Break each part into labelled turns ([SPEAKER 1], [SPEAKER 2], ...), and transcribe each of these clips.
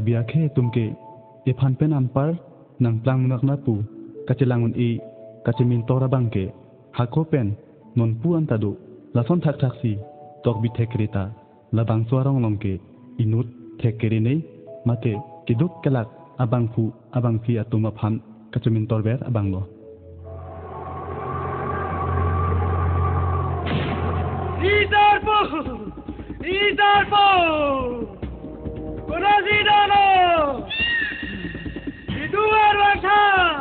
[SPEAKER 1] ili karbia khe tumke ifan pen ampar nang plang nak na pu kacilangun i kacimin tora bangke. Hako pen non pu antadu lason thak thak si tok bi thekrita labang suarong longke inut thekeri nei mate kiduk kelak abang pu abang phi atuma phan kacimin torber abang lo
[SPEAKER 2] Presidano! Eduard Vatan!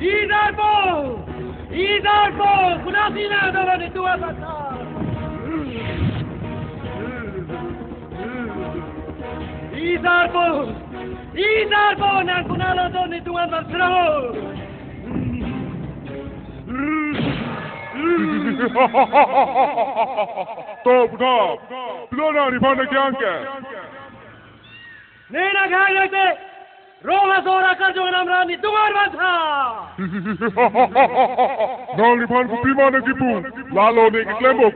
[SPEAKER 2] Idarbo! Idarbo! Kuna sina dove ne tua Vatan! Idarbo! I Narbona, kunala doni tuan masrao.
[SPEAKER 3] Top knob. Blona ribana
[SPEAKER 2] kyanka. Nina. Roma zora karjo namrani tuan
[SPEAKER 3] masrao. Nal riban ku bimana kipu. Lalo ne ki klembo.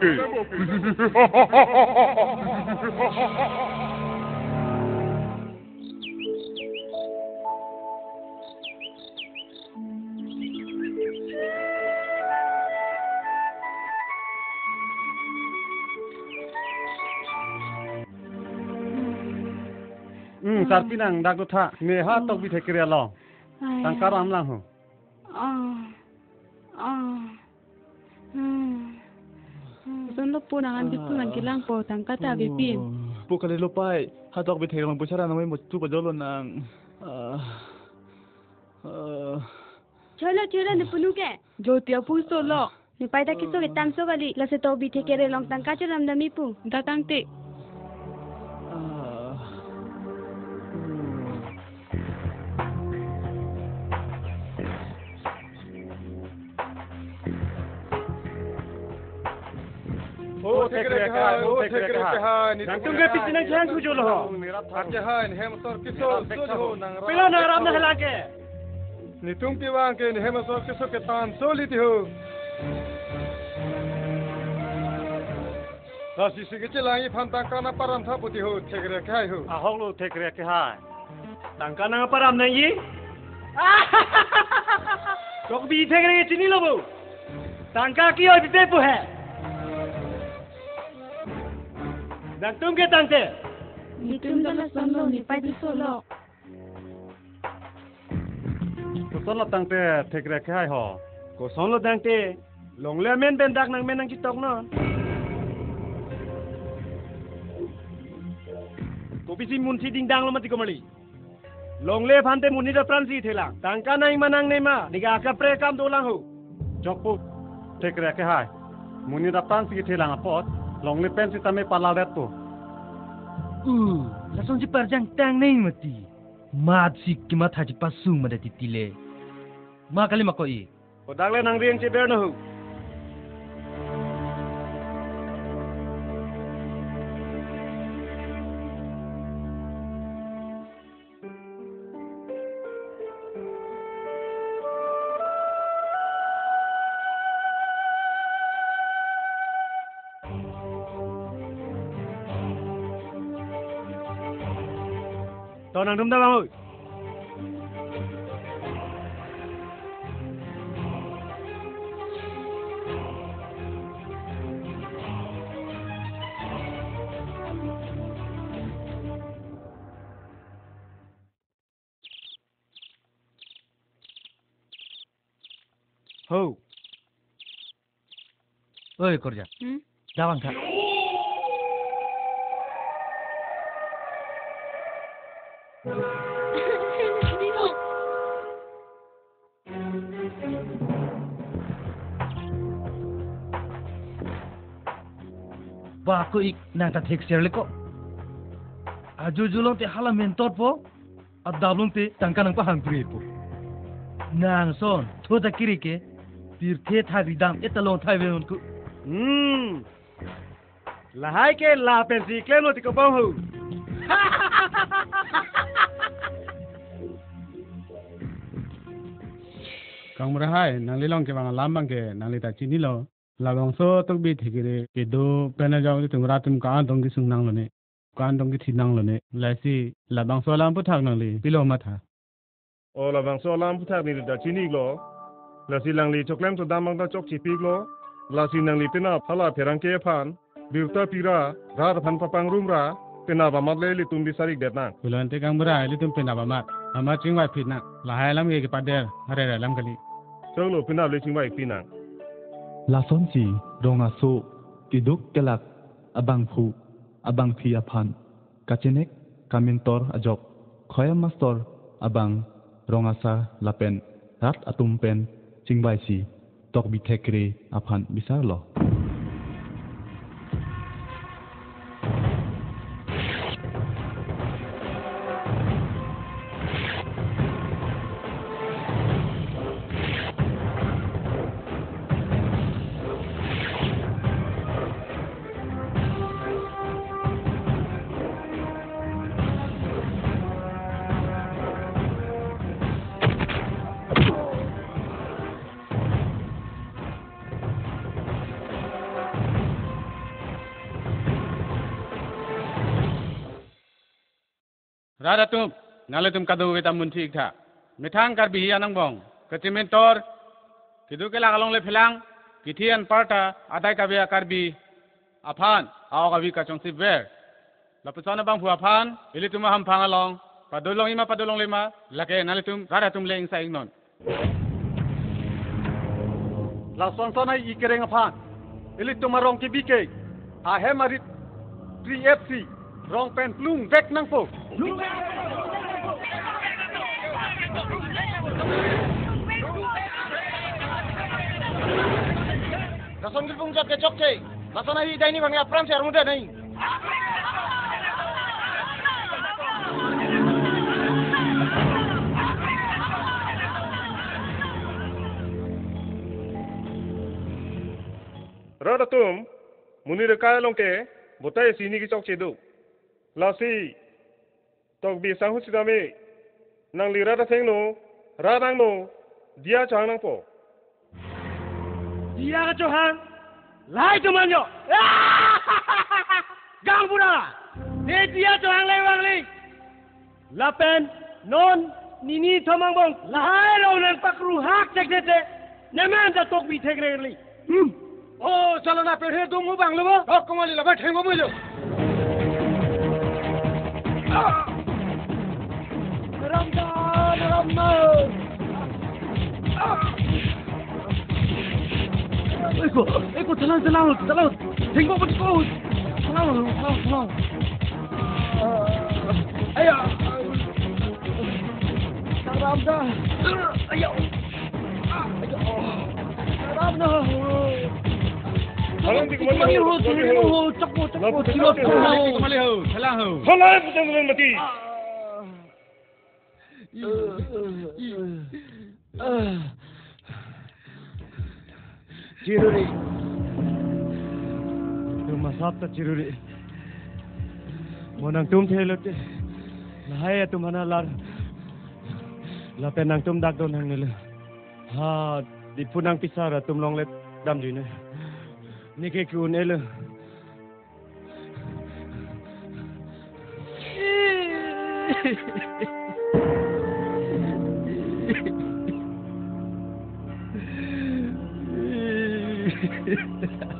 [SPEAKER 4] কারপিনাং doctor থা নেহা তো
[SPEAKER 5] বি থেকে রে ল সংকার আমলা হ। পুকালে লোপাই হাতক বি থেকে
[SPEAKER 1] পয়সা নামে মতু বজল নাং চলো চলো নিপুনুকে। জ্যোতি অপুস্ত ল নিপাই তা কিছু গেতাংস গালি লাসে তো
[SPEAKER 5] বি থেকে রে লং তাং কাচে রাম দামি পু দাতাং तुमगे पिछने खेल सुजुल हो पिला नाराम न हला के। की वां के नेम सो किसो के तान सो लीती हो। राशि से
[SPEAKER 1] के
[SPEAKER 4] लाइ फंता काना परम था बुद्धि हो ठेकरे के हाय हो। आ ठेकरे के हाय। तंका
[SPEAKER 6] ना परम नहीं। ये की और
[SPEAKER 4] बिते पु तो है। Zaktum ke
[SPEAKER 6] tante? Nitum dala solo ni
[SPEAKER 5] pai di solo.
[SPEAKER 4] Ko solo tante thek re khai ho. Ko solo tante longle men ben dak nang men nang chitok no. Ko bisi mun si ding dang lo mati komali. Longle phante muni da mà, si thela. Tangka nai manang nei ma niga ka pre kam dolang ho. Jokpo thek re khai. Muni da thế si thela ngapot. Long lipen si tami palaret to.
[SPEAKER 7] Uh, langsung si parjang tang na mati. Mad si kimat haji pasung madati tile. Makali
[SPEAKER 4] makoi. Kodang le nang riang si berno hu. थांदोंमोन दा
[SPEAKER 7] बावै हौ
[SPEAKER 5] ओइ
[SPEAKER 7] करजा दावां था ko ik nang ta thek ser le ko. Aju julong te hala mentor po. Adablong te tangka nang pa hang pri po. Nang son, thoda kiri ke. Pir the tha ridam etalong thai ve unku.
[SPEAKER 4] hmm. Lahai ke la pensi klem lo ti ko bang ho.
[SPEAKER 8] kang mura hai nang li long ke bang lam bang ke nang li ta chi ni lo lagangso tak bi thigire ke do pena jaw ni tungra tum ka dong gi sung nang lo ne kan dong gi thi nang lo ne la si labang so lam pu thak nang le pi lo ma tha
[SPEAKER 4] o labang so lam pu thak ni da chini lo la si lang li choklem to damang da chok chi pi lo la si nang li pina phala pherang ke phan biuta pira ra phan papang rum ra pina ba mat le li tum bi sarik det na
[SPEAKER 8] kulan te kang bra li tum pina ba mat ama ching wa phi na la hai lam ge pa der hare ra lam kali
[SPEAKER 4] chong lo pina le ching wa phi na ลา
[SPEAKER 1] ซอนสีโรงอาโซติดุกเกลักอบังผูอบังพีอพันกาเจเนกกามินตอร์อจอกคอยมาสตอร์อบังโรงอาซาลาเป็นรัดอตุมเป็นจิงไบซีตอกบิเทกเรอพันบิซาร์ลอ
[SPEAKER 8] দাদা তুম নালে তুম কাদু বেতা মুন ঠিক থা মিঠাং কার বিহি আনং বং কতিমেন
[SPEAKER 4] তোর কিদু কে লাগালং লে ফেলাং কিঠি আন পাটা আদাই কাবে আকার বি আফান আও কাবি কাচং সি বে লপসানা বাং ফুয়াফান ইলি তুম হাম ফাঙালং পাদুলং ইমা পাদুলং লেমা লাকে নালে তুম গাড়া তুম লে ইং সাইং নন লাসং সনা ইকেরেং আফান ইলি তুমারং কি বিকে আহে মারি 3 F Rong pen plung dek nang po.
[SPEAKER 2] Rasom gil pung jok jok cei. Masana hi dai ni bang apram sher muda nahi
[SPEAKER 4] Rada tum munir kaelong ke botai sini ki chok chedu. Lasi, tok bi sang hu sidame, nang li rada theng no, radang no, dia chang nang po.
[SPEAKER 2] Dia ka chohan. Lai tu manyo. Gang pura. Ne dia chohan lai wang li. Lapen non nini thomang bong. Lahai lo nan pakru hak tek dete. Neman da tok bi tek re li. Hmm. Oh, chalo na pe he dum hu bang lo bo. Ok komali la ba theng bo mo lo. देखो Eko, चलाओ चलाओ चलाओ ठीक बट को चलाओ चलाओ चलाओ अया रामदा अया
[SPEAKER 4] अया रामदा Tumali ho, tumali ho,
[SPEAKER 2] chapo,
[SPEAKER 4] chapo,
[SPEAKER 2] chilo,
[SPEAKER 4] chilo.
[SPEAKER 8] Tumali ho, chala ho.
[SPEAKER 4] Chala hai putan tumali
[SPEAKER 2] mati. Chiruri. Masata chiruri. Monang tum thelo te. Lahaya tumhana lar. La penang tum dak don hang nilo. Ha, di punang pisara tum long le dam jine.
[SPEAKER 9] Nicky Cuonelle. Ha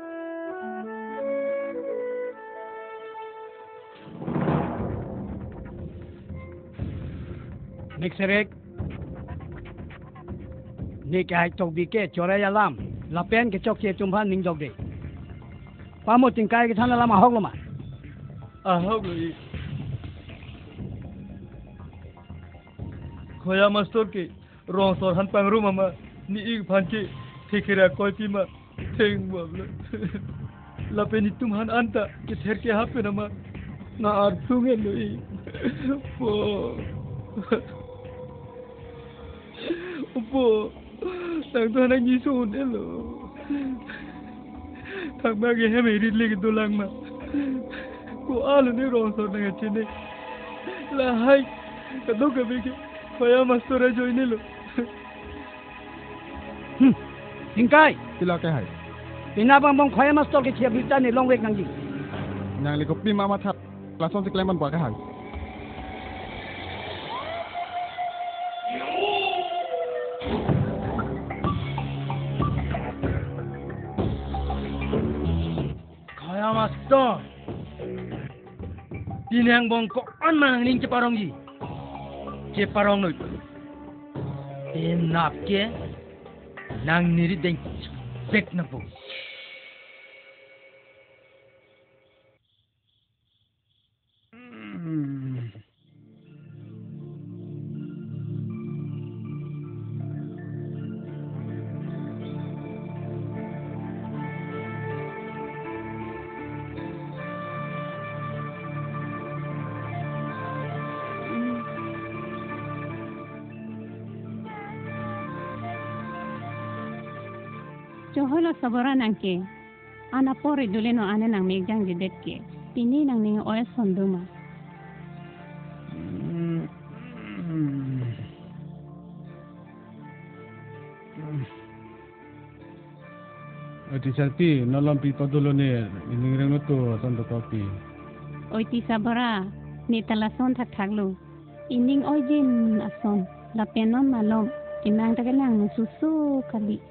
[SPEAKER 9] মিক্সারে নিকে হাই তৌবিকে চরে এলাম লাপেন কে চক চে চুম্ভা নিং জগদে পামো তিনকাই কে থানা লামা হগলো মা হগলো ই খোয়া
[SPEAKER 8] মাস্টর কে রং সর হান পাং রুম আমা নি ই ফানকে ঠিকেরা কই পিমা থেং বাবলা লাপেন ই তুমহান আনতা কে থের কে হাপে না মা না আর সুগে লই ও phụ, thằng Tuấn 예뻐 당도 하나 니소 온델로 당마게 헤메 이릴레게 돌랑마 고 알네 로서 내가 치네 라하이 너가 베게 khoya mastora
[SPEAKER 9] joine này hingkai
[SPEAKER 10] tila là hai
[SPEAKER 9] pina bang bang khoya mastor ke chia bita này long wek nang ji
[SPEAKER 10] nang le kopi mama that la son se kleman ba cái hai
[SPEAKER 8] to master pinang bong ko an mang ning che parong gi che parong noi tin nap ke nang niri deng bek na po
[SPEAKER 11] Joholo sabora nang ke. Ana pore dule no ane nang megjang jedet ke. Pini nang ning oya sonduma.
[SPEAKER 10] Ati salpi nolong pi padulo ni ining reng to son to kopi.
[SPEAKER 11] Oi ti sabora ni talason thak thak lu. Ining oi jin ason. La penon malom. Inang tagalang no susu kali.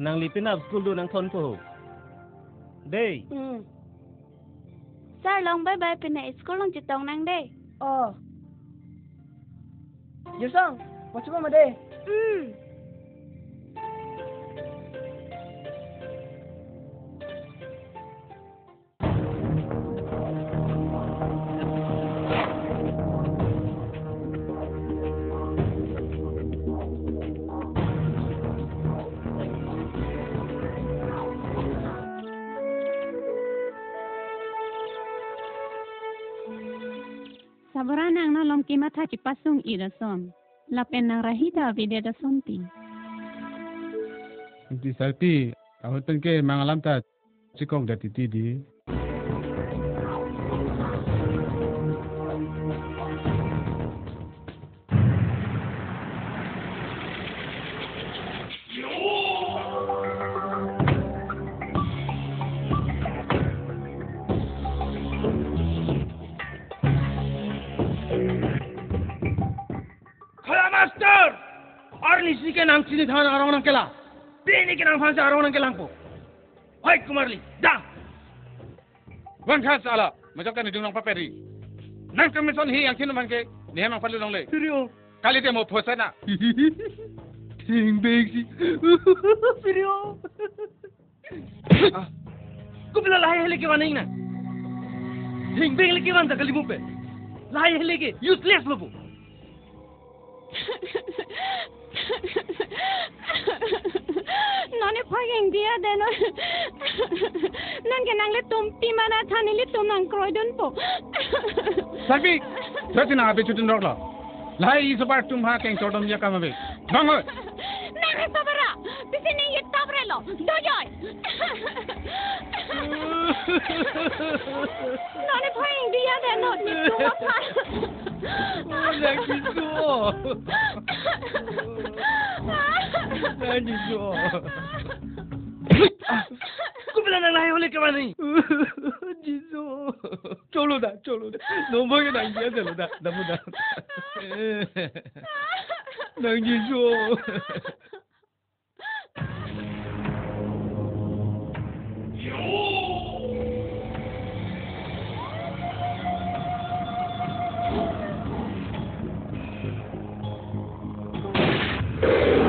[SPEAKER 10] nang
[SPEAKER 12] lipin up school do nang thon ko. Day.
[SPEAKER 13] Hmm. Sar long bye bye pina school long chitong nang de.
[SPEAKER 14] Ờ. Yêu sang, một chút mà đi.
[SPEAKER 13] Hmm.
[SPEAKER 11] ima thachi pasung ira som la penang rahita vidya da somti
[SPEAKER 10] di salti ahon tan ke mangalam ta chikong da ti ti
[SPEAKER 8] di master अर्निसिके नांसिनि थान आरावना केला बेनिके नांफानसे आरावना केलांखौ
[SPEAKER 10] ओइ कुमारलि दा वनखास आला मजोका नि दुनां पापेरि नां कमिसन हि यांखिन मानके नेहा मांफालु दंलै सिरियो कालि देमो फोसाना
[SPEAKER 8] थिं
[SPEAKER 10] बेगसि सिरियो कुबला लाय
[SPEAKER 8] हेले के वानिंग ना। थिं बेगले के वान तकली मुपे लाय हेले के यूजलेस बबू 너네 파갱 디야 되나 난게
[SPEAKER 11] 난게 톰피마나 타닐리 톰난 크로이든 포 살피
[SPEAKER 10] 저진 아베 주든 러라 라이 이소바 툼하 캥 저덤
[SPEAKER 11] 야카마베 방어 Не забира! Ти си не є добрело! Дойой! Non är poäng, du gör
[SPEAKER 13] det så! Så! कुपला
[SPEAKER 12] ना नहीं होले कमा नहीं जीजो चलो दा
[SPEAKER 13] चलो दा नंबर के ना ये चलो दा नंबर दा ना जीजो Thank you.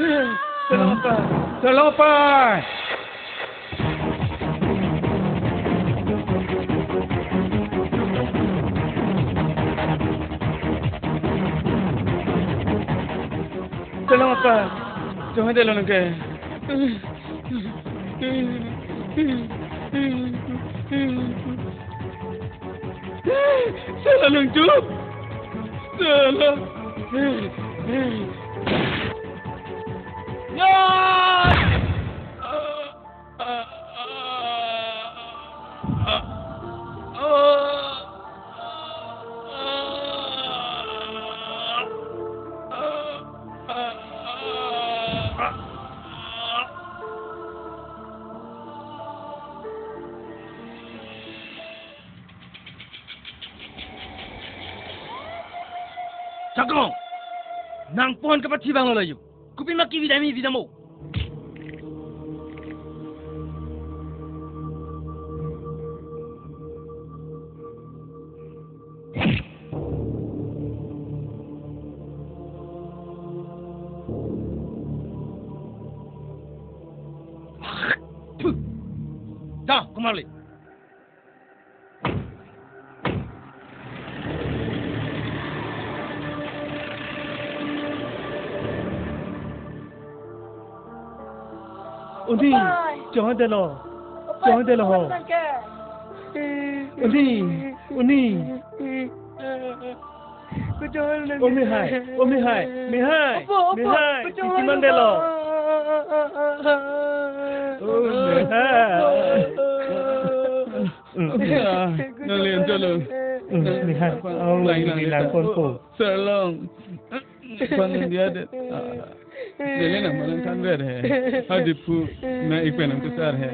[SPEAKER 13] Solo
[SPEAKER 12] pa.
[SPEAKER 13] Solo
[SPEAKER 12] pa. Jangan dia lalu ke. Solo lung tu. Solo. Ya! Nang pohon kapat sibang lo layu. Kupima ki vidami vidamo. đi chọn đây lo chọn đây lo hồ ôn đi ôn đi ôn mi hai ôn mi hai mi hai mi hai
[SPEAKER 8] chị chị
[SPEAKER 12] mang đây lo ôn mi
[SPEAKER 8] hai. Nó liền cho luôn mi hai ông lại là con phụ sợ lòng con nhớ được Jelena malang kanggar hai. Hadi pu na ipenam kusar hai.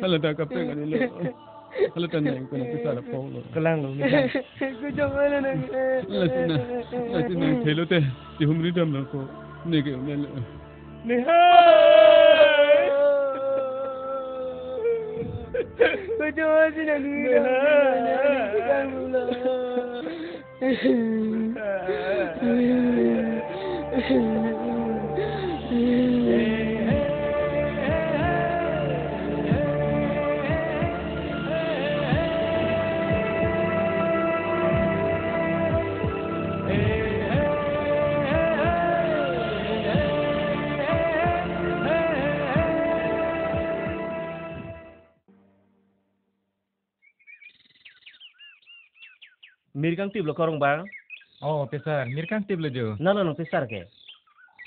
[SPEAKER 8] Halata kapte gadilo. Halata na ipenam kusar paulo.
[SPEAKER 12] Kalang lo.
[SPEAKER 8] Kujamana na. Latina latina thelo te tihumri dam lo ko nege unel. Nihai. Kujamana
[SPEAKER 12] na. Nihai. mirkang tiblo korong bang
[SPEAKER 15] oh pesar mirkang tiblo jo.
[SPEAKER 12] No no no pesar ke?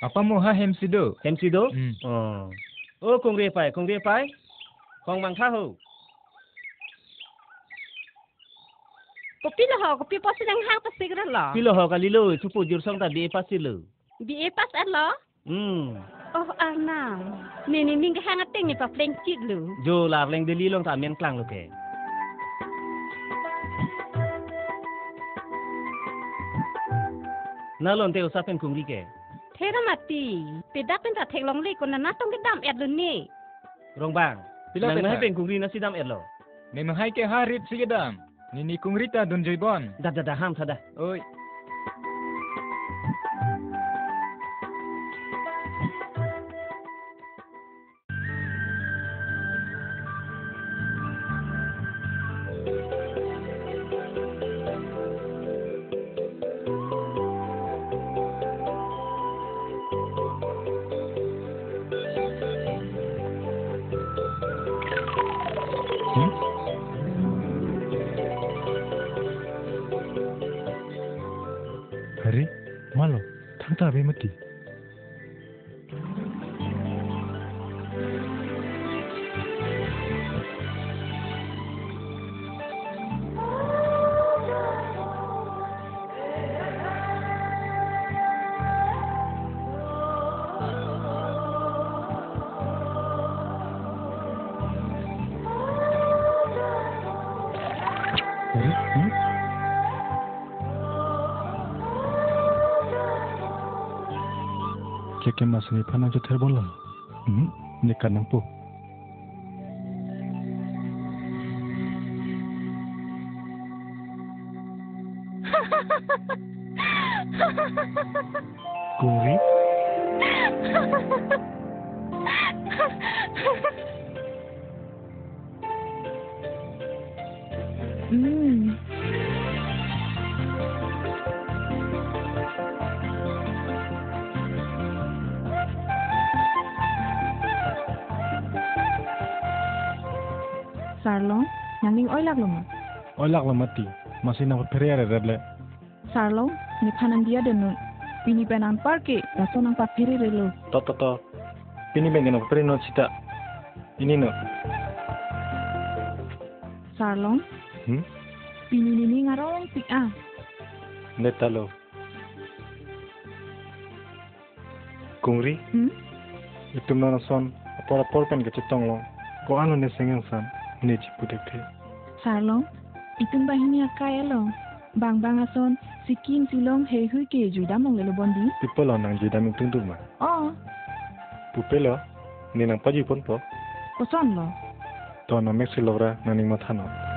[SPEAKER 15] Apa mo ha hemsido hemsido
[SPEAKER 12] mm. oh
[SPEAKER 15] ô
[SPEAKER 12] cùng đi phải cùng đi phải không bằng khá hữu có pi
[SPEAKER 16] lo họ có pi bác đang hang bác sĩ cái
[SPEAKER 12] đó pi lo. Họ cái lilo chụp phụ
[SPEAKER 16] dược xong ta bị bác e lo. Bi bị bác lo?
[SPEAKER 12] Um
[SPEAKER 16] oh à nào nè nè mình cái hang ở tên này phải lên chít lử
[SPEAKER 12] jo là lên đi lilo ta miền clang luôn kì Nalon te usapen kong ri ke.
[SPEAKER 16] Thera mati. Pedak pen ta thek long le kon na tong ke dam et lu ni.
[SPEAKER 12] Rong bang.
[SPEAKER 15] Pila
[SPEAKER 12] pen ri na sidam et lo.
[SPEAKER 15] Memang hai ke harit sigedam. Nini kungrita dun joybon.
[SPEAKER 12] Da da da ham sada.
[SPEAKER 15] Oi.
[SPEAKER 17] 가슴이 편한 듯
[SPEAKER 18] 해볼라. 응? 내
[SPEAKER 17] 까낭뽀. La mati. Masih na pere are reble.
[SPEAKER 18] Sarlong, ni panan dia denun. Pini penan parke, raso nang papiri relo.
[SPEAKER 17] To to to. Pini bengen na pere no sita. Ini no.
[SPEAKER 18] Sarlong,
[SPEAKER 17] Hmm?
[SPEAKER 18] pini nini ngarong pik ah.
[SPEAKER 17] Netalo. Kungri,
[SPEAKER 18] Hmm?
[SPEAKER 17] itu mana son. Apora por pen ke cetong lo. Ko anu ne sengeng san. Ne cipu dekte.
[SPEAKER 18] Sarlong, itun bahini akaya lo. Bang bang ason, sikim silong he hui ke judam long lelo bondi.
[SPEAKER 17] People lo nang jida ming tung ma.
[SPEAKER 18] Oh,
[SPEAKER 17] Pupelo, ni nang paji pon po.
[SPEAKER 18] koson lo.
[SPEAKER 17] To na meksi lovra naning mathano.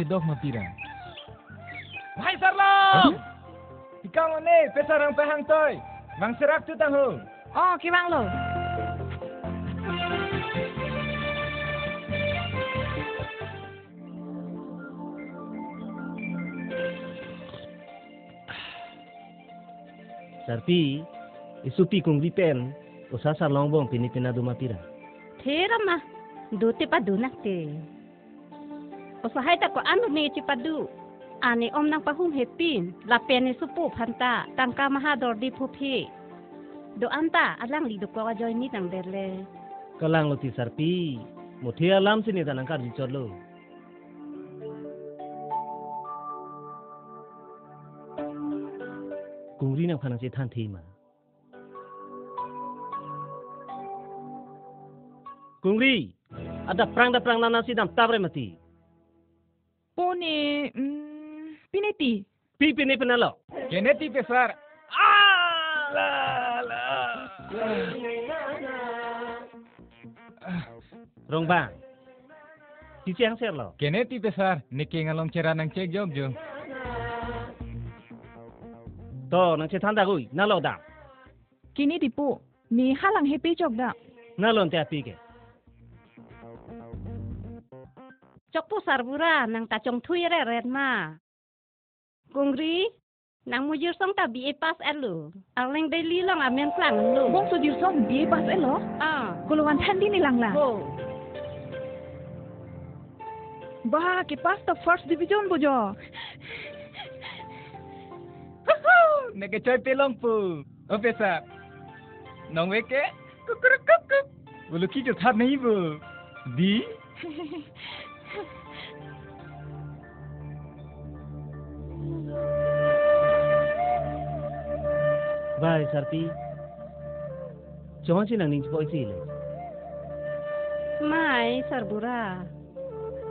[SPEAKER 15] Cedok mapira.
[SPEAKER 12] Hai Sarlong! Ikaw mo ni, pesarang pahang toy. Mang serak tu tahu.
[SPEAKER 19] Oh, kibang lo.
[SPEAKER 12] Sarpi, isupi kung ripen, usa sarlong bong pinipina dumapira.
[SPEAKER 16] Thera ma. Du te padu nak te. Usahay ta ko ano ni ci padu. Ani om nang pahum hepin. Lapen ni supu phanta. Tangka mahador di phupi. Do anta alang li do ko ajoy ni tang derle.
[SPEAKER 12] Kalang lo ti Sarpi, muthia lam sini tanang kar di cholo. Kungri nang phanang si than thi ma. Kungri, ada perang da perang nana si dam tabre mati.
[SPEAKER 19] pone mmm, Pinetti.
[SPEAKER 12] Pipi ni penalo.
[SPEAKER 15] Pinetti pesar.
[SPEAKER 12] ¡Ah! La, la. Rongba. Si siang serlo.
[SPEAKER 15] Pinetti pesar. Niki ngalong cera nang cek jog jog.
[SPEAKER 12] To nang cek tanda gui. Nalo da.
[SPEAKER 19] Kini dipu. Ni halang hepi jog da.
[SPEAKER 12] Nalon te
[SPEAKER 16] apike. Pu sarbura nang thui re ma. Nang mujur song ta elu. Amen klang lu.
[SPEAKER 19] Bong song biye pas elo.
[SPEAKER 16] Ah.
[SPEAKER 19] Ni lang. Bah, first division bojo.
[SPEAKER 15] Neke coy pelong pu. O pesar. Nong weke? Kukuruk kukuk. Bulu kijo thar nahi bu. Di?
[SPEAKER 12] Bye, Sarpi. Cuma sih nang ning sepoi sih, Lex.
[SPEAKER 16] Mai, Sarbura.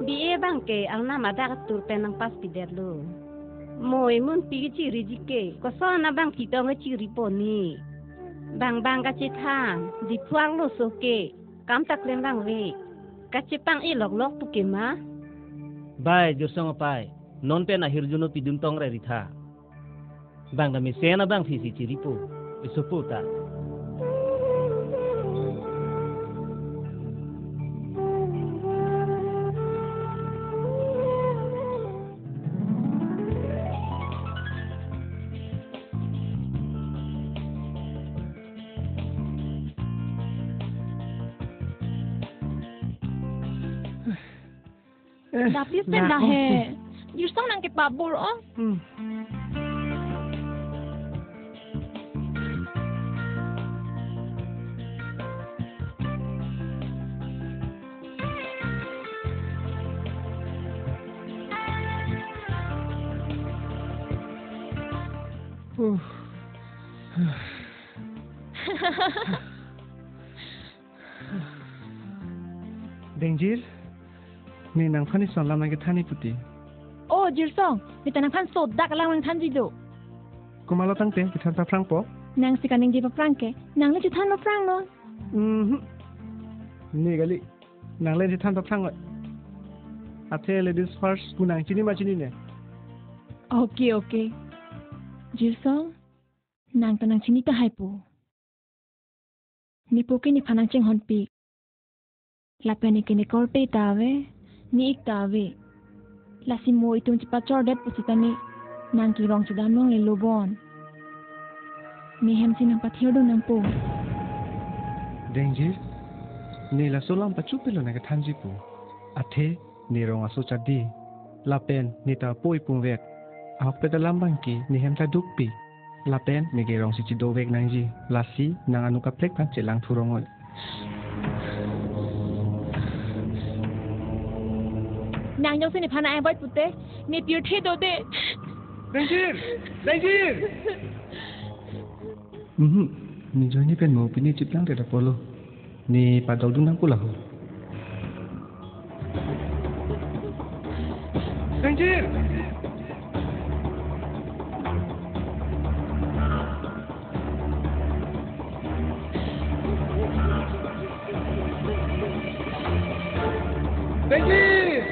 [SPEAKER 16] Biye bangke ang nama dah turpe nang pas pider lo. Moy mun pigi ciri jike, kosong na bang kita ngeciri poni. Bang bang kacit ha, di puang soke, kam tak lembang wek. Ka pang i lok lok puke ma.
[SPEAKER 12] Bye jursong pai. Non pe na hirjuno pidum tong re ritha. Bang da mi sena bang fisi ciri po.
[SPEAKER 19] dapit na dahil. Yung sang nang kipabor, oh.
[SPEAKER 20] Hmm. Ni nang phani son lam nang ke thani puti.
[SPEAKER 19] Oh, jir song. Ni tanang pan so dak lang nang thanji do.
[SPEAKER 20] Kumalo tangte kithan pa prang po.
[SPEAKER 19] Nang sikaning jipa prangke. Nang le juthan ma prang no.
[SPEAKER 20] Mhm. Ni gali. Nang le kithan pa prang. Athe ladies first kunang chini ma chini ne.
[SPEAKER 19] Okay, okay. Nang tanang chini ta hai po. ni poki ni phanang cheng hon pi kini kor pe ta ve ni ik ta ve la si mo itum chi pa chor det pusitani nang ki rong chudam nong le lobon ni hem si nang pathir do nang po
[SPEAKER 20] Dengjir, ni la solam pachu pelo na thanji pu. Athe ni rong aso chadi. Lapen ni ta poi pung vek. Ahok pe dalam bangki ni hem ta duk pi. Lapen ni ge rong si chi do vek nang ji. Lasi nang anu ka plek pan chelang
[SPEAKER 19] nàng nhau xin phan ai bắt bút tê nè tiêu thế đồ
[SPEAKER 20] tê Najir Najir hmm ni join ni pen mau pini ciplang tera polo nè bắt đầu đứng
[SPEAKER 17] ni padau dung nangku lah Najir Najir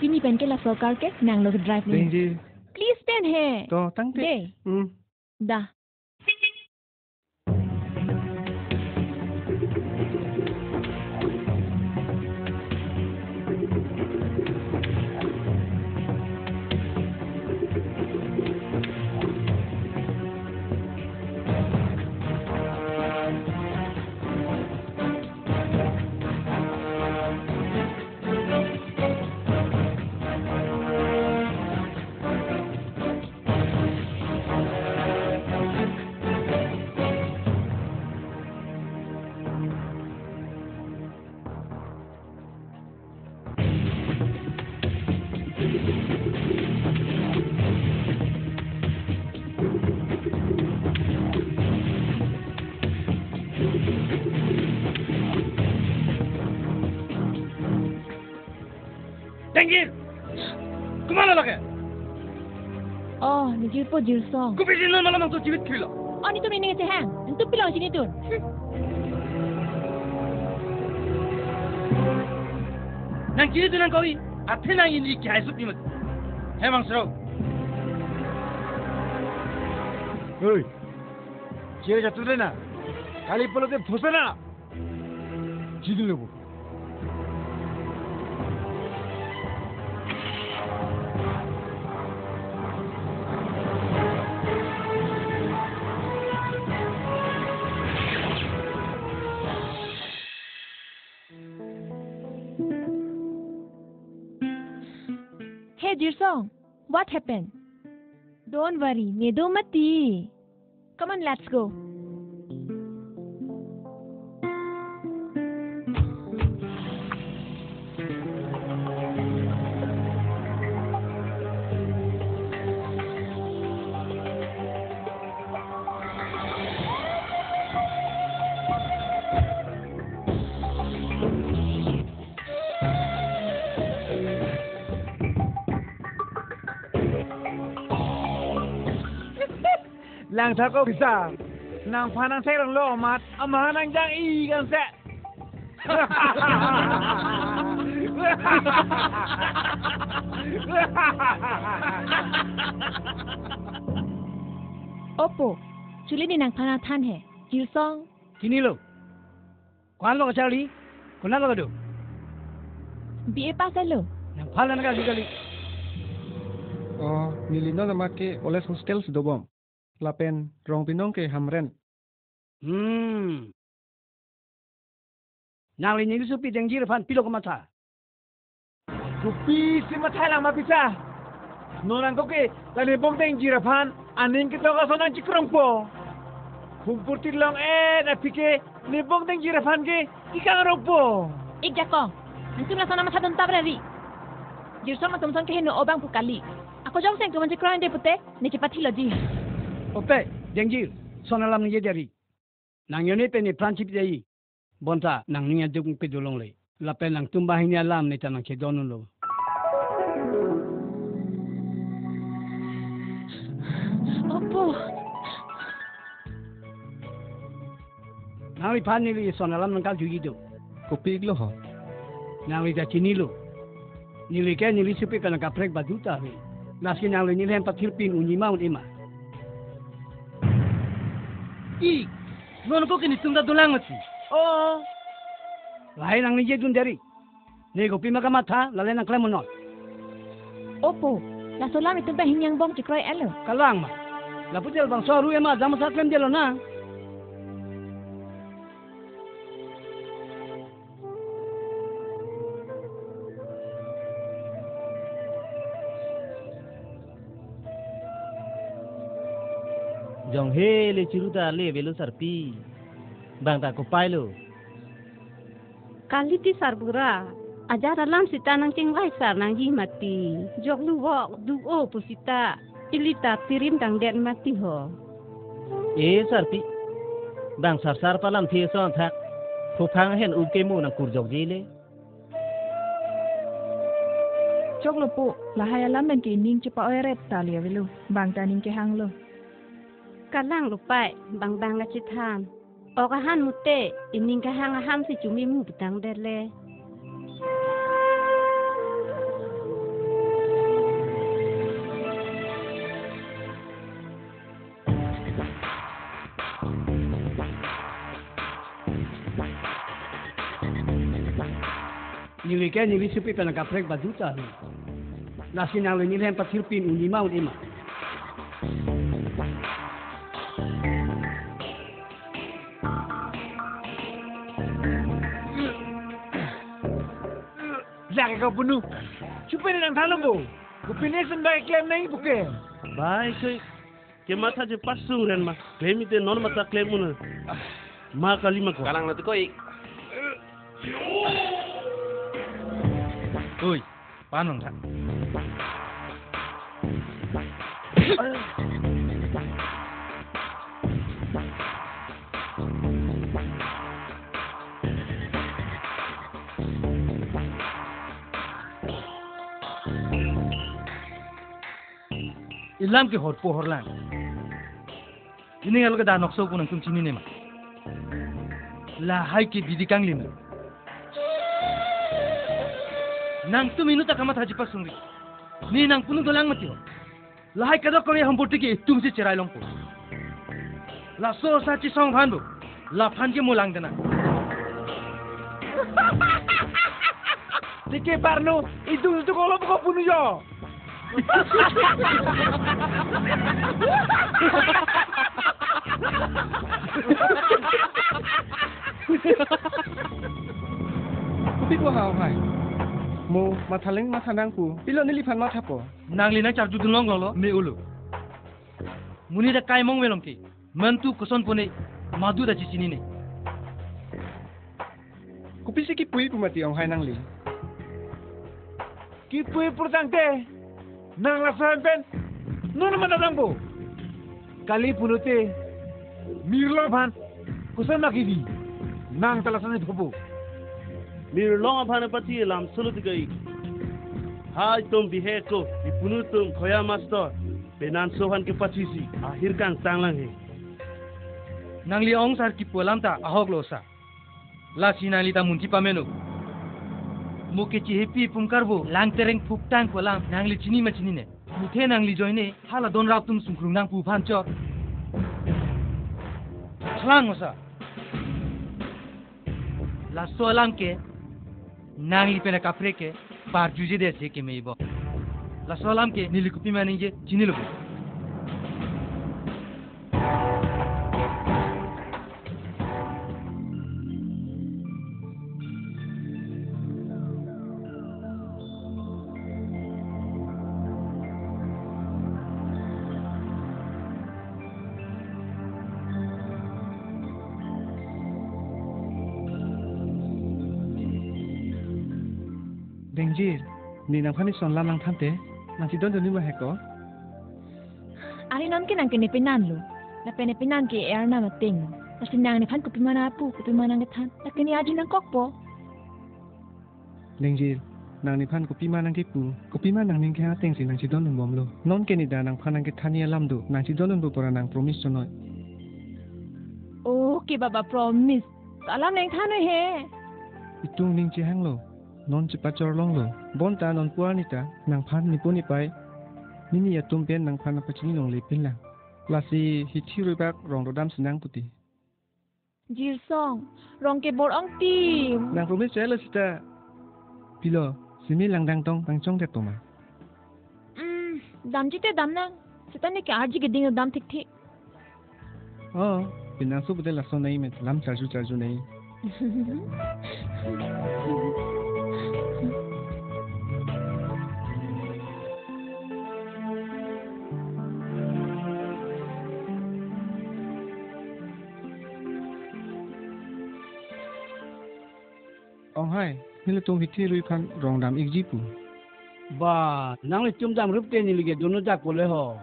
[SPEAKER 17] तिमी पेन केला फकार के नांगलो drive please पेन हे तो तंग दे दा 땡긴! 그만하라 해! Oh,
[SPEAKER 21] nagjilpo jilsong. Kupisin na
[SPEAKER 7] malamang to jiwit kila. Oh, nito rin nga si Hang. Nito pilang
[SPEAKER 19] sini
[SPEAKER 22] dun. 난 길에 드는
[SPEAKER 19] 거위 앞에 난 일이 계속 비면
[SPEAKER 22] 해망스러워. 어이, 길에 잡두래나
[SPEAKER 23] 갈리벌로대 벗어나. 지들려고.
[SPEAKER 19] Hey, Jirsong, what happened? Don't worry, Nedo mati. Come on, let's go.
[SPEAKER 23] lang tak ko bisa nang panang sa ilang lomat ah, amahan nang jang
[SPEAKER 19] ikan sa Opo, chuli ni nang panang tan he, Gilsong.
[SPEAKER 9] Kini lo, kuan lo kasali, kuna lo kado.
[SPEAKER 19] Biye pasal
[SPEAKER 9] lo. Nang panang ka sikali.
[SPEAKER 20] Oh, nilino na mati oles hostels dobong. lapen rong pinong ke hamren.
[SPEAKER 9] Hmm. Nang lini ni supi deng jir fan pilo kemata.
[SPEAKER 23] Supi si mata lang mapisa. Nonang ko ke lani bong deng jir fan aning kita kaso nang cikrong po. Kumpul tilong eh na pike ni bong deng jir fan ke ikang rong po.
[SPEAKER 19] Ikja ko. Nanti la nama satu tak berani. Jir sama tumsan ke hino obang pukali. Aku jauh sen kemanci kroen deh putih. Nih cepat hilo jih.
[SPEAKER 9] Ope, deng jir. Sonalam ni jadi. Nang yoni pe ni prancip dei. Bonta nang ni aduk pe dolong le. Lape nang tumbahin ni alam ni tanang ke donun lo.
[SPEAKER 19] opo
[SPEAKER 9] Nang li pan ni li sonalam nang kal jugi do.
[SPEAKER 20] Kopi iglo ho.
[SPEAKER 9] Nang li chini lo. Ni li ke ni li supi kana kaprek baduta le. Nasi nang li ni lem patirpin unyi maun ima.
[SPEAKER 7] I, nono ko kini tungda dolang mati.
[SPEAKER 9] Oh. Lain nang ni jedun dari. Ni ko pima kamata, lalen nang klemonot.
[SPEAKER 19] opo la solam itu bah hinyang bong jikro elo
[SPEAKER 9] Kalang ma. Laput jel bang soru ema jamu sa klem jelo na.
[SPEAKER 12] jong hele chiruta le velu sarpi bang ta ko pailo
[SPEAKER 16] kaliti sarbura ajara lam sita nang ching vai sar nang hi mati jok lu wo du o pusita ilita tirim dang den mati ho
[SPEAKER 12] e sarpi bang sar sar palam thi so thak khu phang hen u ke mu nang kur jok ji
[SPEAKER 19] le chok lu pu la
[SPEAKER 18] haya à lam men ki ning chpa oeret ta le velu bang ta ning ke hang lo
[SPEAKER 19] ละหายลัมเป็นกีนิงจะปะอ้อยเร็ดตาเหลียวไปลูบางตานิงแกหังโล
[SPEAKER 16] Kalang lupai bang bang ngacitan. Okahan mute ining kahang aham si cumi mu betang dele.
[SPEAKER 9] Ni li ke ni li supi kana kaprek baduta le. Nasi nang li ni lem patirpin unyi maun ima.
[SPEAKER 23] Lagi kau ikaw puno. Chupa na ng talong ko. Kupinisan ba i-claim na ibuke?
[SPEAKER 24] Bye, kay. Kaya mata je pasuran ma. Claim ite non mata claim mo na. Ma kalima ko.
[SPEAKER 15] Kalang na to
[SPEAKER 7] koy. Uy, paano nga? Ke hor po horlan. Ini ngal ka danok so kunang tum chini ne ma. La hai ke bidikang lima. nang tu minuta kamat haji pasungri ni nang punu dolang mati ho lahai kada kore hum botti ke tum se cherai long po la so sa chi song phan la phan ke mulang dana
[SPEAKER 23] Dike parno itu itu kalau buka penuh yo.
[SPEAKER 20] Hai. Mo mathaleng mathanang pu. Pilo nili phan mathapo.
[SPEAKER 7] nang li na char ju dulong lo me ulu muni da kai mong welong ke mantu koson pone madu da chi chini ne
[SPEAKER 20] Kopi si ki pui pu mati ong hai nang li.
[SPEAKER 23] Kipui purtangte. Nang la sampen. Nono matadang bo. Kali punute. Mirlo pan. Kusan makidi. Nang talasan itu bo.
[SPEAKER 24] Mir long apana pati lam sulut gai. Hai tum bihe ko ipunu tum khoya master. Penan sohan ke pasisi. Akhir kan tanglang he.
[SPEAKER 7] Nangli ong sar ki polam ta ahok lo sa. La si nangli ta munti. मुकेची हेपी पुमकारबो लांग तेरेंग फुकटांग को लांग नांगली चिनी मचिनी ने। मुथे नांगली जोइने हाला दोन राव तुम सुंखरुंग नांग पुफान चो छलांग ओसा लासो अलांग के, नांगली पेना काफरे के, पार जुजे देसे के मेबो लासो अलांग के, नीली कुपी मानेंगे चिनी लोगो
[SPEAKER 20] Dengjir, ni nang phani son lam nang thante, nang si don don ni ma heko.
[SPEAKER 19] Ari nam ke nang kene pinan lo. La pene pinan ke er na mating. Kasi nang ni phan ko pimana pu, ko pimana nang than. La kene aji nang kok po.
[SPEAKER 20] Dengjir, nang ni phan ko pi ma nang ki pu, ko pi ma nang ning ke ha teng si nang si don bom lo. Non ke ni da nang phan nang ke thania lam du, nang si don pora nang promise chonoi.
[SPEAKER 19] Okay baba promise. Salam nang than he.
[SPEAKER 20] Itung ning chi hang lo. Non chi pa chor long lo. Bon ta non puar ni ta, nang phan ni pu ni pai. Ni ni ya tum pen nang phan na pa chini long le pin la. La si hi chi ru bak rong do dam sinang puti.
[SPEAKER 19] Jil song, rong ke bor ong tim.
[SPEAKER 20] Nang promise chela sita. Pilo, simi lang dang tong tang chong te to ma.
[SPEAKER 19] Hmm, dam jite dam nang. Setan ni ke aji ke ding dam thik thik.
[SPEAKER 20] Oh, pinang su puti la son nai met lam charju charju nai. Ong hai, ni le tung hithi rui phan rong dam ik ji pu.
[SPEAKER 9] Ba, nang le chum jam rup te ni lige dono jak pole ho.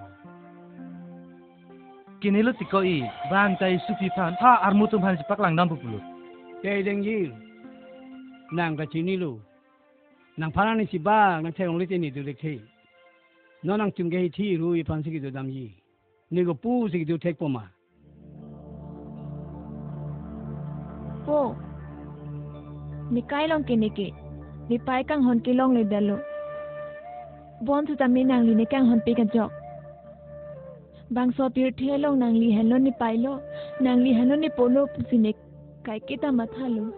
[SPEAKER 7] Kini lo tiko i, bang tai supi phan, ha armu tum phan sipak lang dam pupulu.
[SPEAKER 9] Te deng ji. Nang ka chini lu. Nang phana ni si ba, nang te ong le te ni du le ke. No nang chum ge hi thi ru i phan si ki do dam yi. Ni go pu si ki do tek po ma.
[SPEAKER 19] Po. Nikai long kiniki. Ni pai kang hon kilong le dalu. Bon tu tamin nang li ne kang hon pikan jok. Bang so pir the long nang li hello ni pai lo. Nang li hello ni polo sinek kai kita mathalo.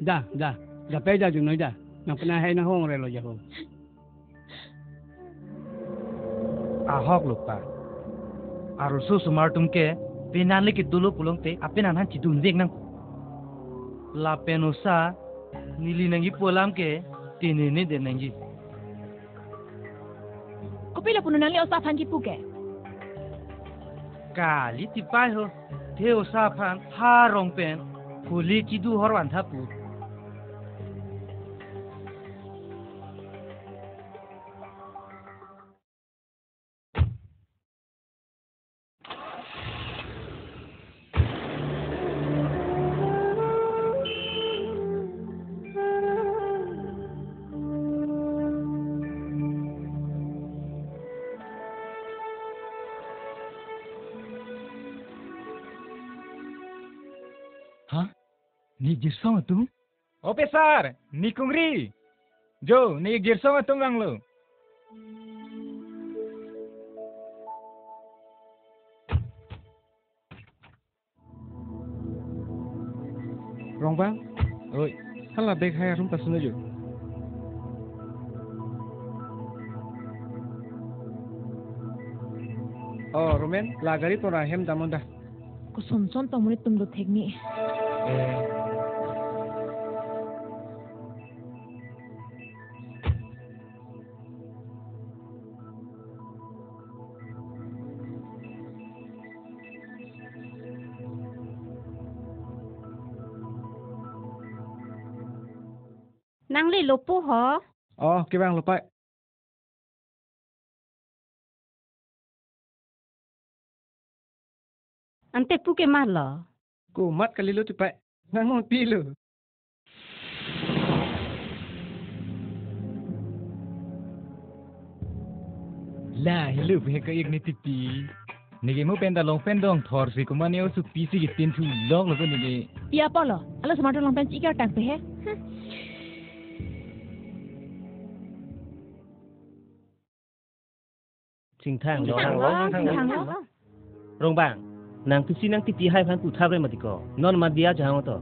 [SPEAKER 9] Da, da. Da pe da junoi da. Nang pernah hai na hong re lo ja hong.
[SPEAKER 7] ahok lupa. Arusu sumar tumke pinanli ki dulu pulong te apin anhan chidun zeng nang La penosa, nili nangi polam ke, tini ni de nangi.
[SPEAKER 19] Ko pila puno nang li osa phan ki pu ke.
[SPEAKER 7] Kali ti pai ho, te o sa phan, ha rong pen, kuli ki du horwan thapu.
[SPEAKER 23] गिर्सों तू ओपे सर नी कुंगरी जो नी गिर्सों में तुम रंग लो রংবা
[SPEAKER 20] ওই সালা
[SPEAKER 23] দেখায়
[SPEAKER 20] আসুন তার শুনে ও রোমেন লাগারি তোরা হেম দামন দা কুসুম চন্ত মনে তুমি তো থেকনি
[SPEAKER 19] Ko son son to muni tum do thek ni.
[SPEAKER 16] Nang le lopo ho.
[SPEAKER 20] Oh, ke bang lupa.
[SPEAKER 16] Ante pu ke mar lo.
[SPEAKER 20] Ko mat kali lu tipa. Ngangon pi lu.
[SPEAKER 15] La hilu pe ka ik ni tipi. Nige mo pen da long pen dong thor si kuma ne su pi si ki tin thu lok lo ko nige.
[SPEAKER 19] Pia apa lo? Alo sama tu long pen cikar tang pe he.
[SPEAKER 12] ชิงทาง
[SPEAKER 5] Chính
[SPEAKER 12] รอ
[SPEAKER 5] thẳng lo, chính thẳng lo.
[SPEAKER 12] โรงบางนางพิซีนางติปีให้ chính thang đó. Thang đó rong bang nang tu sinang ti pi hai phan ku lên ma đi co. non ma dia cha hang to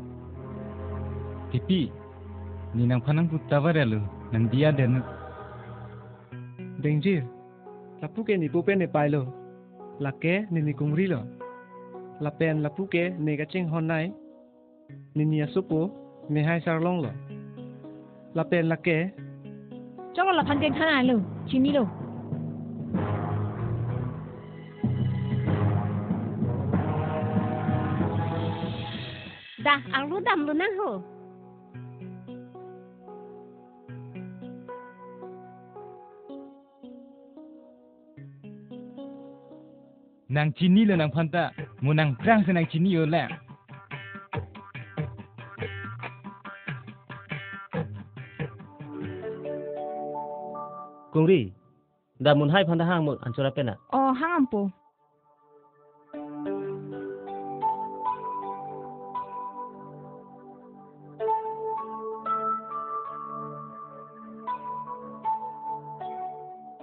[SPEAKER 12] ti
[SPEAKER 15] pi ni nang phanang ku tavare lu nang dia den
[SPEAKER 20] danger phu kê ni pupe ne pai lo la ke ni ni kungri lo la pen lapu ke ne ga ching hon nai. Ni ni asupo ne hai sar long lo la pen la ke
[SPEAKER 19] cho la phan này luôn, lu chini luôn.
[SPEAKER 16] Dah, ang ludam lu nang ho.
[SPEAKER 15] Nang chini lo nang phanta. Mo nang prang se nang chini yo la.
[SPEAKER 12] กุงรีดามุนให้พันธะห้างหมดอันจุระเป็นอ่ะ
[SPEAKER 19] Oh, hang ampo.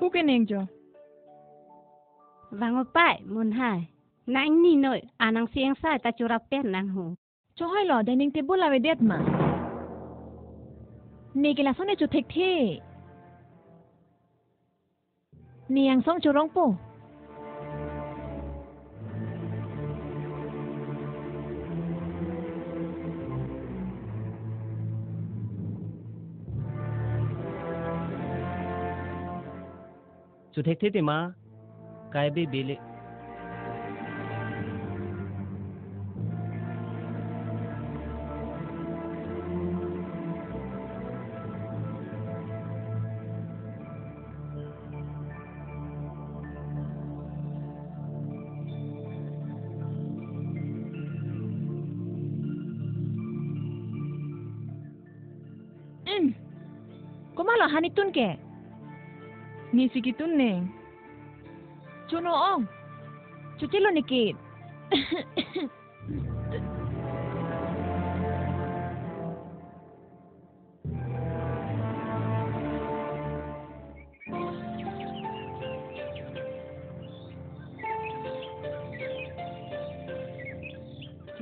[SPEAKER 19] cú cái nền cho
[SPEAKER 16] và ngồi bãi môn hai nãy ni nội à năng xiên sai ta chura pet năng hồ
[SPEAKER 19] cho hai lò đây ninh tế bút là về đẹp mà. Nì cái là xong này chủ thịt thế nì ăn xong chủ rong bù
[SPEAKER 12] Chu thek thế thì mà. Cái bê bê lệ
[SPEAKER 19] Kumalo hanitun ke. Ni sikitun neng. Chuno ong. Chuchilo nikit.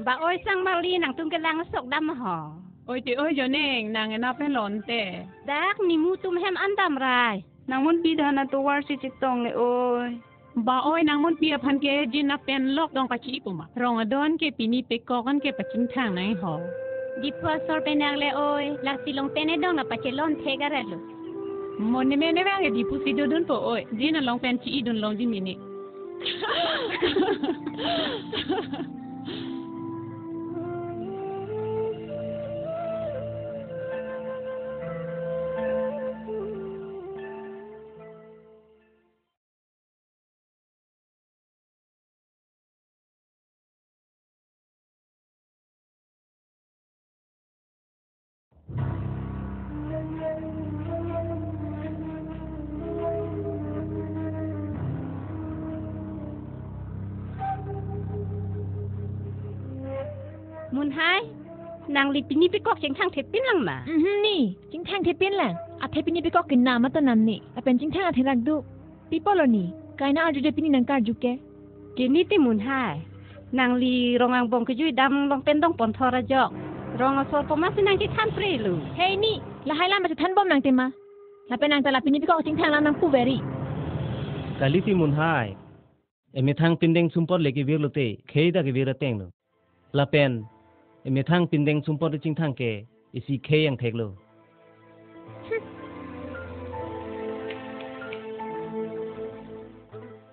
[SPEAKER 16] Ba oi sang mali nang tung ke lang sok dam ho.
[SPEAKER 11] Ôi chị ơi giờ nè, nàng nó phải lộn tệ.
[SPEAKER 16] Dak ni mu tum hem an dam rai.
[SPEAKER 11] Bi đàn tu war si chitong le ôi. Bà ơi nàng muốn bia pan ke jin na pen lok dong pa chi pu ma. Rong a don ke pini pe ko kan ke pa ching thang nai ho.
[SPEAKER 16] Di pua sor pe nang le oi. La silong tene dong na pa chelon the garelu.
[SPEAKER 11] Mon ne me ne bang di pu si do dun po oi. Jin na long pen chi i dun long jin mini.
[SPEAKER 16] hai. Nang li pini pe kok cheng thang the pin lang ma.
[SPEAKER 19] Mhm ni, jing thang the pin lang. A the pin ni pe ko kin na ma to nam ni. A pen jing thang a the rak du. People lo ni. Kai na aju de pin nang kar ju ke.
[SPEAKER 16] Ke ni ti mun hai. Nang li rong ang bong ke jui dam long pen dong pon thora jok. Rong a sor poma sinang ji than pre lu.
[SPEAKER 19] Hey ni, La hai lama tan bom nang tema. La penang tala pini piko sing thang lanang pu beri. Kali ti mun hai. Emi thang pindeng sumpor leki virlote
[SPEAKER 12] khei da ge virateng lo. La pen emi thang pindeng sumpor de ching thang ke isi khei yang thek lo.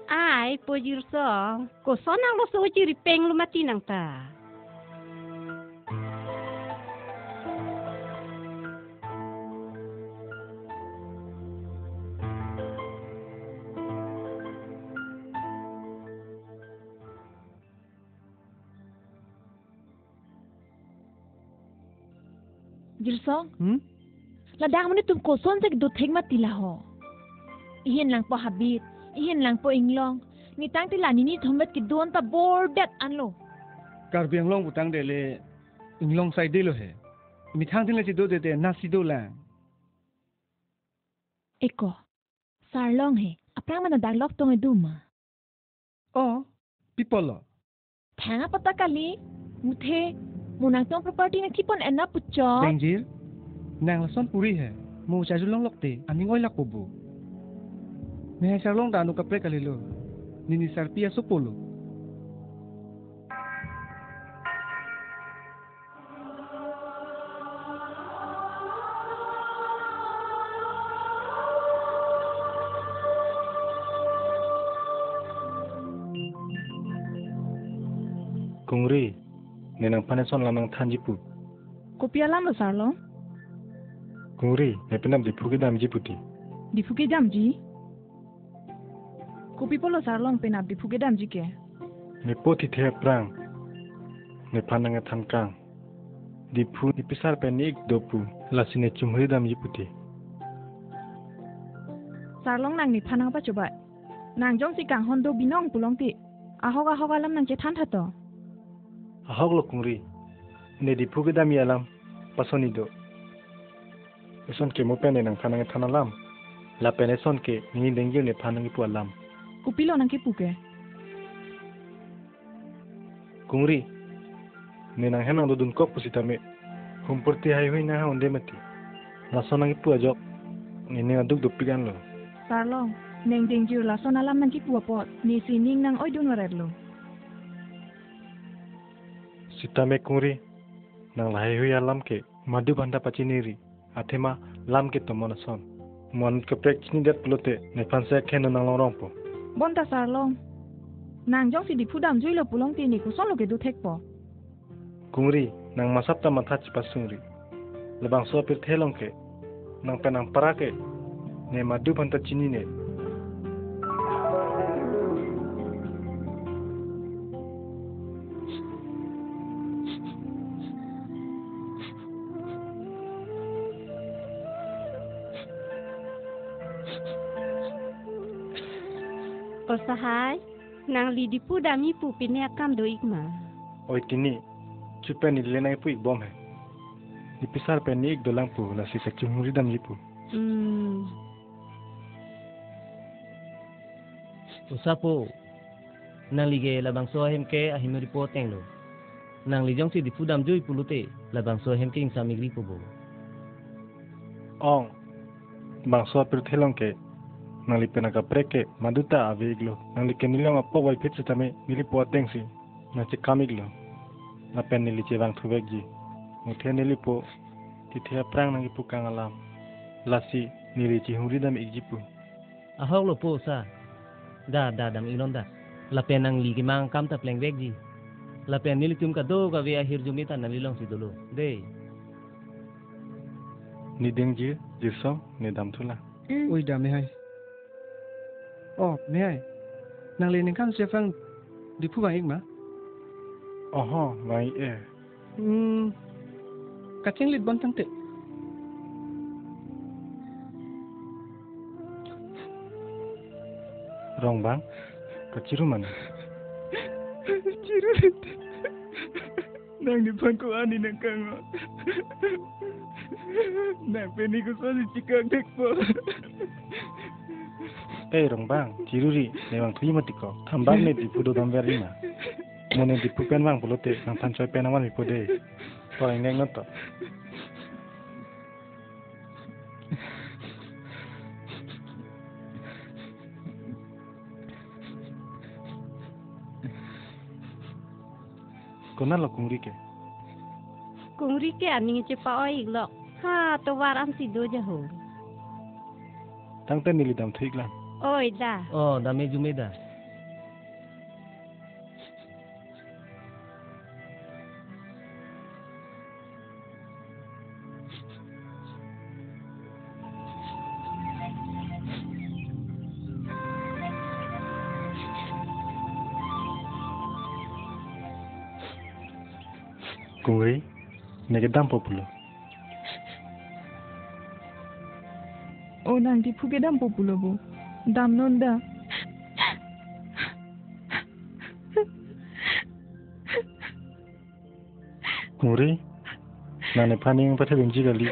[SPEAKER 12] Ai, pojir song. Ko sonang lo so chiri peng lo matinang ta. ᱡᱤᱨᱥᱚᱝ ᱦᱩᱸ ᱞᱟᱫᱟᱜ ᱢᱩᱱᱤ ᱛᱩᱢ ᱠᱚᱥᱚᱱ ᱡᱮ ᱫᱩ ᱛᱷᱮᱜᱢᱟ ᱛᱤᱞᱟ ᱦᱚ ᱤᱦᱮᱱ ᱞᱟᱝ ᱯᱚ ᱦᱟᱵᱤᱛ ᱤᱦᱮᱱ ᱞᱟᱝ ᱯᱚ ᱤᱝᱞᱚᱝ ᱱᱤᱛᱟᱝ ᱛᱤᱞᱟ ᱱᱤᱱᱤ ᱫᱷᱚᱢᱵᱮᱛ ᱠᱤ ᱫᱩᱣᱟᱱ ᱛᱟ ᱵᱚᱨᱰᱮᱛ ᱟᱱᱞᱚ ᱠᱟᱨᱵᱤᱭᱟᱝ ᱞᱚᱝ ᱵᱩᱛᱟᱝ ᱫᱮᱞᱮ ᱤᱝᱞᱚᱝ ᱥᱟᱭ ᱫᱮᱞᱚ ᱦᱮ ᱢᱤᱛᱷᱟᱝ ᱛᱤᱞᱟ ᱪᱤᱫᱚ ᱫᱮᱛᱮ ᱱᱟᱥᱤ ᱫᱚᱞᱟ ᱮᱠᱚ ᱥᱟᱨᱞᱚᱝ ᱦᱮ ᱟᱯᱨᱟᱝ ᱢᱟᱱᱟ ᱫᱟᱜᱞᱚᱠ ᱛᱚᱝ ᱮᱫᱩᱢᱟ ᱚ ᱯᱤᱯᱚᱞᱚ ᱛᱷᱟᱝᱟ ᱯᱚᱛᱟ ᱠᱟᱞᱤ
[SPEAKER 16] ᱢᱩᱛᱷᱮ munasong property na kipon anak pucot. Bengjir, nang lason puri he. Mo sa julong lokte, aning
[SPEAKER 19] oy
[SPEAKER 20] lakubo.
[SPEAKER 19] Neha sarlong danu kapre kalilo. Nini sarpia supolo. ในนังพันธุ์ส่ว
[SPEAKER 18] นลำนังทันจิปุ่นกูพิอาลา
[SPEAKER 20] มละสารลงกูรีในเป็นน้ำดิฟุกิ
[SPEAKER 18] ดามจิปุติดิฟุกิ
[SPEAKER 20] ดาม
[SPEAKER 18] จีกูพิพลสารลงเป็
[SPEAKER 20] นน้ำดิฟุกิดามจีแกในโปทิเทียปรังในพันนังทั
[SPEAKER 25] นกลาง
[SPEAKER 18] ดิฟูดิพิ
[SPEAKER 25] สารเป็น
[SPEAKER 18] อีกดปูลาสินจุมฮิดา
[SPEAKER 25] มจิปุติสารลงนางในพันนังปั
[SPEAKER 18] จจุบันนางจงสิกังฮอนโดบินอง
[SPEAKER 25] ปุ
[SPEAKER 18] ลองติอาฮอกาฮอกาลำนางเจทันทัดต่อ
[SPEAKER 25] lo kungri. Ne di puki dam yalam. Pasoni do. Eson ke mo pene nang pananga thanalam. La pene son ke ni dengil ne pu alam.
[SPEAKER 18] Kopi lo nang ke puke.
[SPEAKER 25] Kungri. Ne nang henang do dun kok pusitame. Humpurti hai hui na onde mati. Lasonang ipu ajok. Ini aduk dupigan lo.
[SPEAKER 18] Sarlong. Neng ding jiu la son alam nang ki puapot. Ni si ning nang oi dun waret
[SPEAKER 25] sitamekuri nang lahehui alamke madubanda pachiniri athema lamke tomonason mon ke prek chini det pulote ne phanse khen nang lorompo
[SPEAKER 18] bonta sarlom nang jong si dikhu dam jui lo pulong ti ni kuson lo ke du thekpo
[SPEAKER 25] kungri nang masapta matha chipasungri lebang so pir thelong ke nang penang parake ne madubanda chini ne
[SPEAKER 16] Sahai. Nang li di pu dami pu pine akam do ikma.
[SPEAKER 25] Oi tini. Chupen ni lenai pu ik bom he. Ni pisar pe ni ik dolang pu. La si se chumuri dam lipu.
[SPEAKER 16] Hmm.
[SPEAKER 12] Usapo. Nang lige labang so hem ke ahim report teng lo. Nang li jong si di pudam jui pulute labang so hem ke ing samigri po bo.
[SPEAKER 25] Ong. Bang so pir thelong ke. Nang li penaka preke. Maduta ave iglo. Nang li kenilong apo wai pit tame. Nili po ateng si. Na che kamiglo. Na pen nili che bang thubek ji. Muthe nili po. Tithia prang nang ipu kang alam. Lasi nili chi huri dam ikjipu.
[SPEAKER 12] Ahok lo po sa. Da da dam ilon da. Lapen ang ligi mang kam ta pleng vek ji. Lapen nili tum ka do ka ve ahir jumita nalilong si dulu. De.
[SPEAKER 25] Ni deng ji. Jirsong. Ni dam thula.
[SPEAKER 20] Ui da me hai.
[SPEAKER 25] अ मेहाय नांलाय
[SPEAKER 20] नोंखाम सियाफ आं दिफु बाइक मा
[SPEAKER 25] अह बाइक ए काथिं
[SPEAKER 8] लिट बन थांते रंग बां कचिरु मान चिरु नांनि फनखौ आनि नोंखां नांपेनिखौ सजि चिकां
[SPEAKER 25] देखबो rong jiruri lewang klima tiko tambang ne dipu do domber lima mone dipu pen bang pulote sang tan choi pen awan dipu de to ingeng noto Kona lo
[SPEAKER 16] kungrike. Kungrike ani che pa oi lo. Ha to war am si do jaho.
[SPEAKER 25] Tang ten nili dam thik lang.
[SPEAKER 16] Oh, Ida.
[SPEAKER 12] Oh, dame Jumeda.
[SPEAKER 25] Kungri, neke dam populo.
[SPEAKER 18] O, nandi, puke dam populo bo.
[SPEAKER 25] Damnonda. Nguri, nane paning pathe benji gali,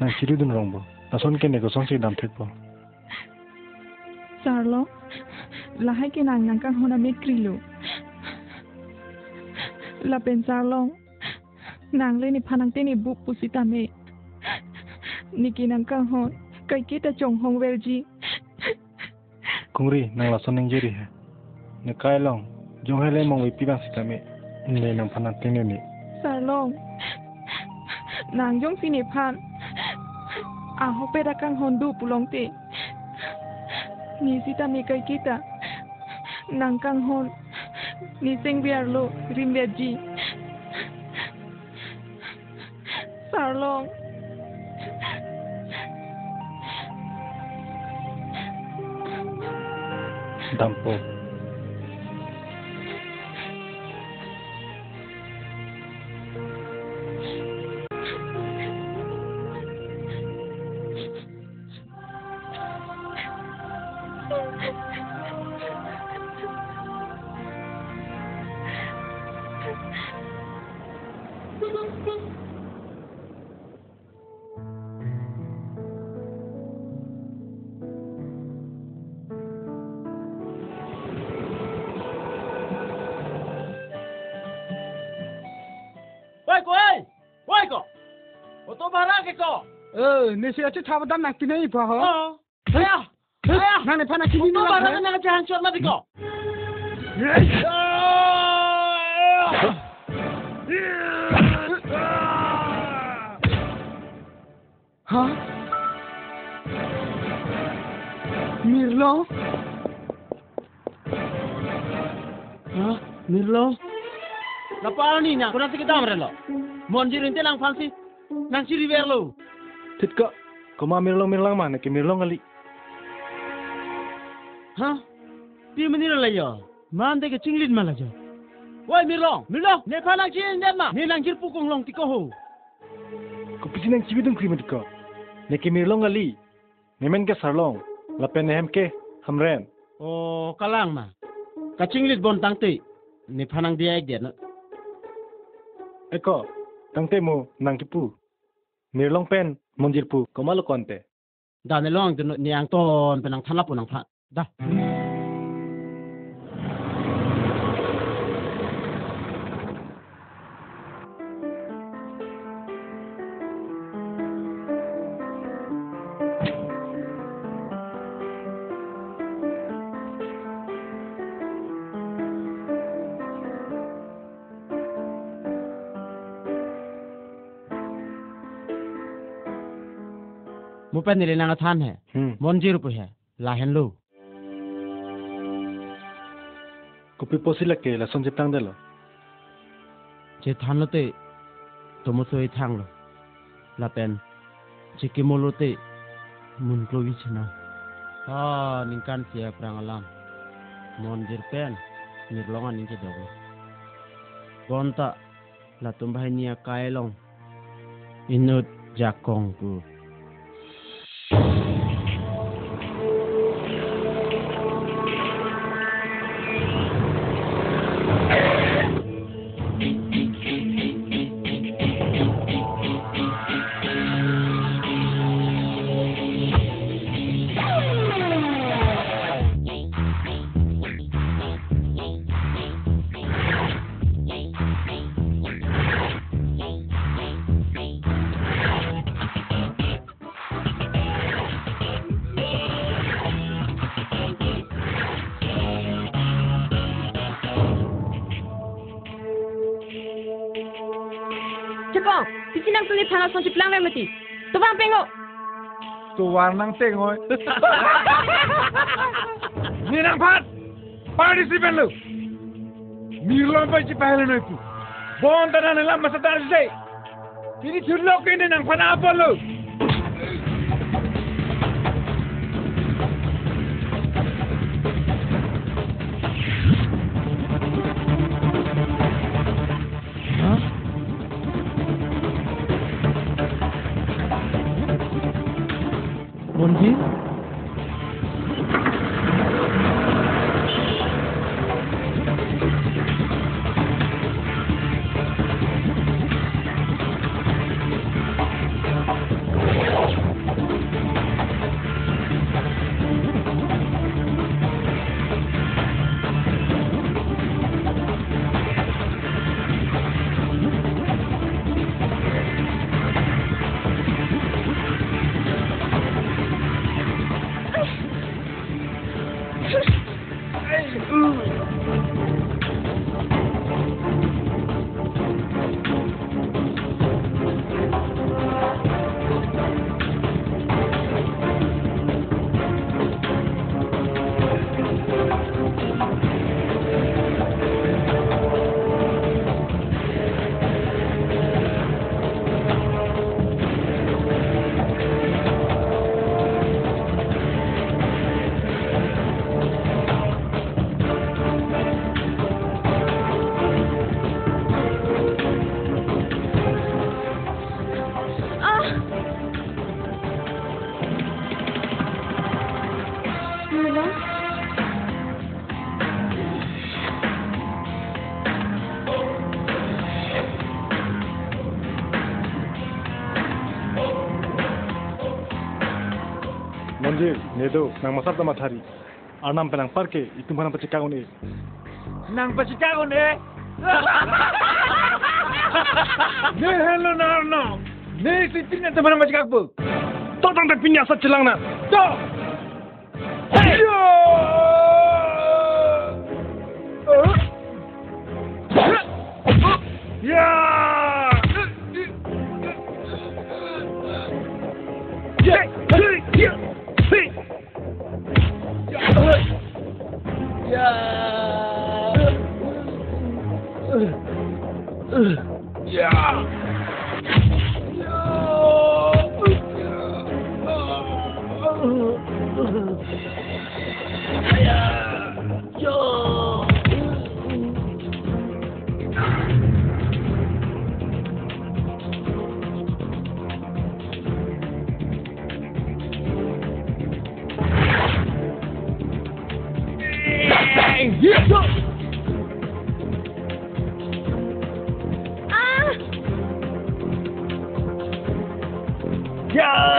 [SPEAKER 25] nang siru dun rongbo, nason ke nego son si dam thekbo.
[SPEAKER 18] Sarlo, lahay ke nang nangkang hona me krilu. La pensarlo, nang le ni panang te ni bu pusita me. Niki nangkang hon, kai kita chong hong velji.
[SPEAKER 25] Kungri, nang lason nang jeri he. Ne kai long, jong hele mong wi pibang si tame. Ne nang panang tene ni.
[SPEAKER 18] Sarlong, nang jong sini pan. Ah ho peda kang hon du pulong te. Ni sita me kai kita. Nang kang hon, ni sing biar lo rim verji. Sarlong.
[SPEAKER 25] Dampo.
[SPEAKER 26] Woi 내시야치 타보다
[SPEAKER 23] 낙비네 이봐. 어. 야. 야. 나네
[SPEAKER 26] 파나 기니
[SPEAKER 23] 누가. 엄마
[SPEAKER 26] 바라는 내가 한 시간 나비고. 하? 미르로? 하? 미르로? 나 빠르니 나 그나스게 담으래로 먼지를 떼랑 판시 난 시리베르로
[SPEAKER 25] Tit ka, kuma mirlong mirlang ma ne ke mirlong gali.
[SPEAKER 26] Hah? Pi menira la yo. Mande ke cinglit mala jo. Woi Mirlo, Mirlo, ne palang chin net ma. Ne lang jirpu kong long tiko ho.
[SPEAKER 25] Ko pisi nang chibi dun kri mat ka. Ne ke mirlong. Ne men ke sarlong. Lapen hem ke hamren.
[SPEAKER 26] Oh, kalang ma. Ka cinglit bon tang te. Ne panang dia ek dia na.
[SPEAKER 25] Eko, tangte mo nang kipu. Mirlong pen monjir pu komalo konte.
[SPEAKER 26] Da ne long tu ni ang ton penang thanap punang phat. Da.
[SPEAKER 25] Bhupendra
[SPEAKER 26] लीलाना थान है मन्जिरपुर है
[SPEAKER 25] लाहेनलु kupi posila ke la sonje tang de lo
[SPEAKER 26] che than lo te tomo so i thang lo la pen che ki molo te mun klo wi chna ha ning kan sia prang alam mon jir pen nir longa ning che do go
[SPEAKER 27] gon ta la tum bhai nia kai long inut jakong ku làng
[SPEAKER 23] năng tiếng thôi. Nhìn năng phát. Participant lu mirlon pa chi pahala no ku bon tanan lang masatan sei ini chulok ini nang panapol lu
[SPEAKER 25] itu, nang masar sama hari, Anam penang parke, itu mana pasi kau ni?
[SPEAKER 23] Nang pasi kau ni? Ne hello nang nang. Ne si tinggal tu mana pasi
[SPEAKER 25] kau? Tontang tak pinya sah cilang na.
[SPEAKER 17] Tontang. Show!